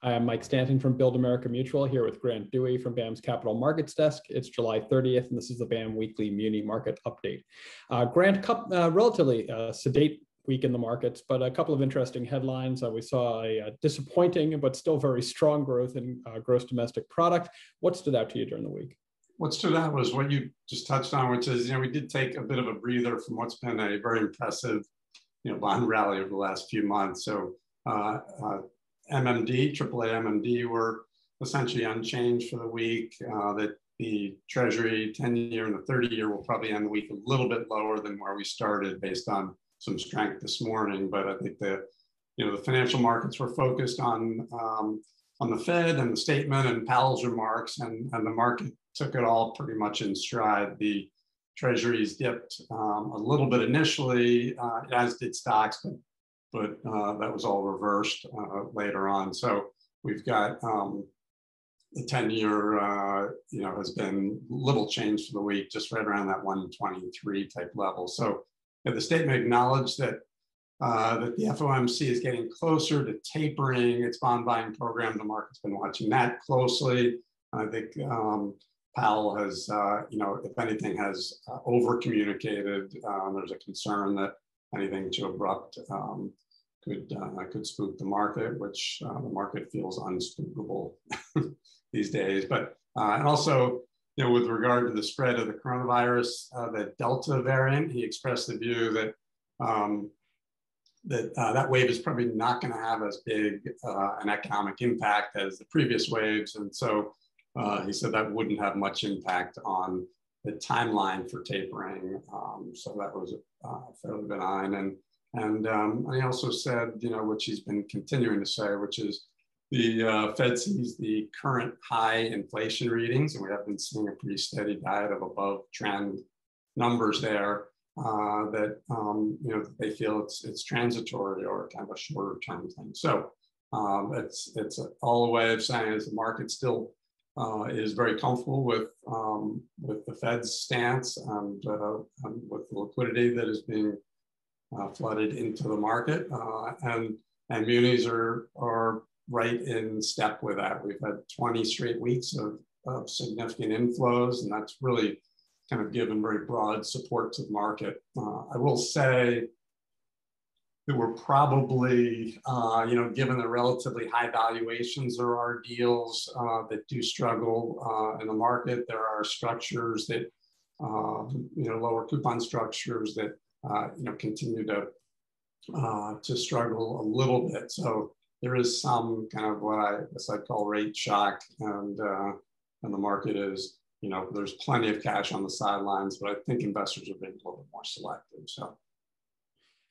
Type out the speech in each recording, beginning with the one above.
I am Mike Stanton from Build America Mutual here with Grant Dewey from BAM's Capital Markets Desk. It's July 30th, and this is the BAM Weekly Muni Market Update. Uh, Grant, uh, relatively uh, sedate week in the markets, but a couple of interesting headlines. Uh, we saw a, a, disappointing but still very strong growth in uh, gross domestic product. What stood out to you during the week? What stood out was what you just touched on, which is, you know, we did take a bit of a breather from what's been a very impressive, you know, bond rally over the last few months. So uh, uh MMD, AAA MMD were essentially unchanged for the week. Uh, that the Treasury 10 year and the 30 year will probably end the week a little bit lower than where we started based on some strength this morning. But I think that you know the financial markets were focused on um, on the Fed and the statement and Powell's remarks, and, and the market took it all pretty much in stride. The Treasuries dipped um, a little bit initially, uh, as did stocks, but but uh, that was all reversed uh, later on. So we've got um, the 10 year, uh, you know, has been little change for the week, just right around that 123 type level. So yeah, the statement acknowledged that. Uh, that the FOMC is getting closer to tapering its bond buying program. The market's been watching that closely. I think um, Powell has, uh, you know, if anything, has uh, over communicated. Um, there's a concern that anything too abrupt um, could uh, could spook the market, which uh, the market feels unspookable these days. But uh, and also, you know, with regard to the spread of the coronavirus, uh, the Delta variant, he expressed the view that um, that uh, that wave is probably not going to have as big uh, an economic impact as the previous waves, and so he said that wouldn't have much impact on the timeline for tapering. Um, so that was uh, fairly benign. And, and um, also said, you know, which he's been continuing to say, which is the uh, Fed sees the current high inflation readings, and we have been seeing a pretty steady diet of above trend numbers there. Uh, that um, you know they feel it's it's transitory or kind of a shorter term thing. So um, it's it's all a way of saying is the market still uh, is very comfortable with um, with the Fed's stance and, uh, and, with the liquidity that is being uh, flooded into the market, uh, and and munis are are right in step with that. We've had 20 straight weeks of, of significant inflows, and that's really kind of given very broad support to the market. Uh, I will say that were probably, uh, you know, given the relatively high valuations, there are deals uh, that do struggle uh, in the market. There are structures that, uh, you know, lower coupon structures that, uh, you know, continue to uh, to struggle a little bit. So there is some kind of what I guess I'd call rate shock, and and the market is, you know, there's plenty of cash on the sidelines, but I think investors are being a little bit more selective. So.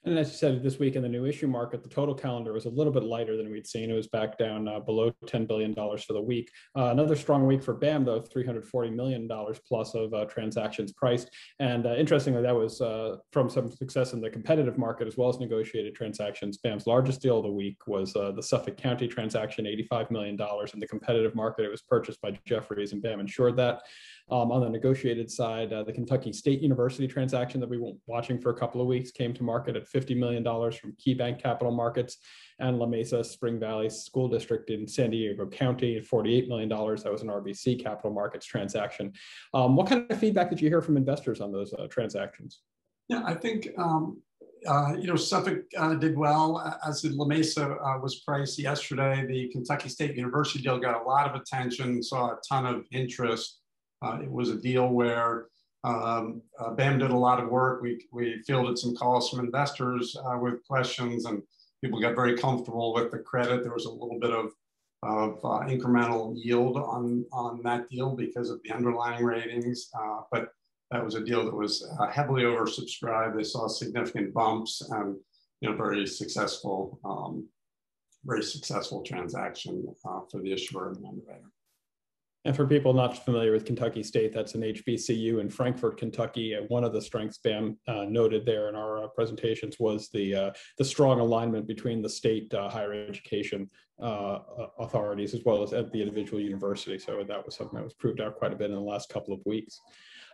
And as you said, this week in the new issue market, the total calendar was a little bit lighter than we'd seen. It was back down uh, below $10 billion for the week. Uh, another strong week for BAM, though, $340 million plus of uh, transactions priced. And uh, interestingly, that was uh, from some success in the competitive market as well as negotiated transactions. BAM's largest deal of the week was uh, the Suffolk County transaction, $85 million. In the competitive market, it was purchased by Jefferies, and BAM insured that. Um, on the negotiated side, uh, the Kentucky State University transaction that we were watching for a couple of weeks came to market at $50 million from KeyBanc Capital Markets and La Mesa Spring Valley School District in San Diego County at $48 million. That was an RBC Capital Markets transaction. Um, what kind of feedback did you hear from investors on those uh, transactions? Yeah, I think um, uh, you know, Suffolk uh, did well, as La Mesa uh, was priced yesterday. The Kentucky State University deal got a lot of attention, saw a ton of interest. Uh, it was a deal where um, uh, BAM did a lot of work. We, we fielded some calls from investors uh, with questions, and people got very comfortable with the credit. There was a little bit of, of uh, incremental yield on, on that deal because of the underlying ratings, uh, but that was a deal that was uh, heavily oversubscribed. They saw significant bumps and you know very successful, um, very successful transaction for the issuer and the underwriter. And for people not familiar with Kentucky State, that's an HBCU in Frankfort, Kentucky. And one of the strengths BAM uh, noted there in our uh, presentations was the uh, the strong alignment between the state uh, higher education uh, authorities as well as at the individual university. So that was something that was proved out quite a bit in the last couple of weeks.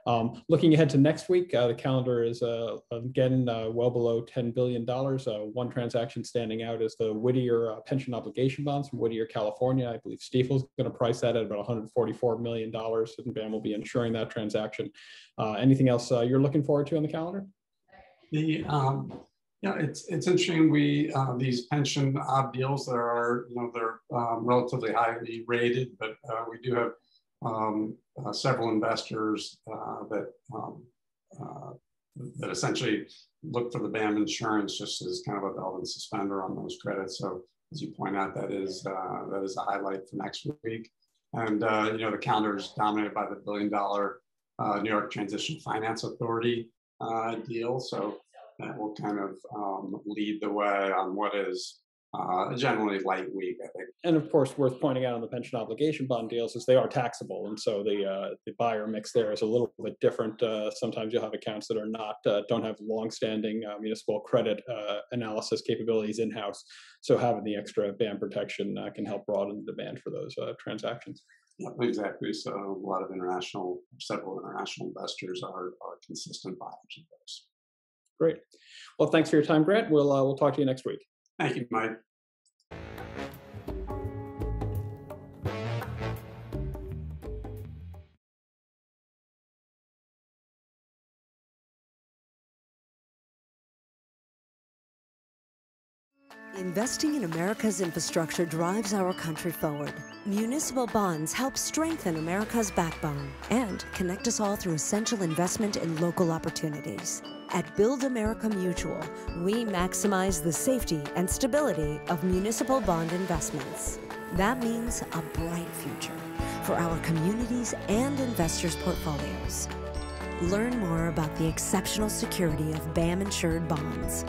Um, looking ahead to next week, uh, the calendar is uh, again uh, well below $10 billion. Uh, one transaction standing out is the Whittier uh, pension obligation bonds from Whittier, California. I believe Stifel is going to price that at about $144 million, and BAM will be insuring that transaction. Uh, anything else you're looking forward to on the calendar? The um, yeah, it's it's interesting. We uh, these pension ob deals that are you know they're um, relatively highly rated, but uh, we do have um, uh, several investors uh, that um, uh, that essentially look for the BAM insurance just as kind of a belt and suspender on those credits. So as you point out, that is uh, that is a highlight for next week. And you know the calendar is dominated by the billion dollar New York Transition Finance Authority deal. So that will kind of um, lead the way on what is uh, generally light week, I think. And of course, worth pointing out on the pension obligation bond deals is they are taxable, and so the uh, the buyer mix there is a little bit different. Uh, sometimes you'll have accounts that are not uh, don't have longstanding uh, municipal credit uh, analysis capabilities in house, so having the extra BAM protection can help broaden the demand for those transactions. Yeah, exactly. So a lot of international, several international investors are are consistent buyers of those. Great. Well, thanks for your time, Grant. We'll uh, we'll talk to you next week. Thank you, Mike. Investing in America's infrastructure drives our country forward. Municipal bonds help strengthen America's backbone and connect us all through essential investment in local opportunities. At Build America Mutual, we maximize the safety and stability of municipal bond investments. That means a bright future for our communities and investors' portfolios. Learn more about the exceptional security of BAM insured bonds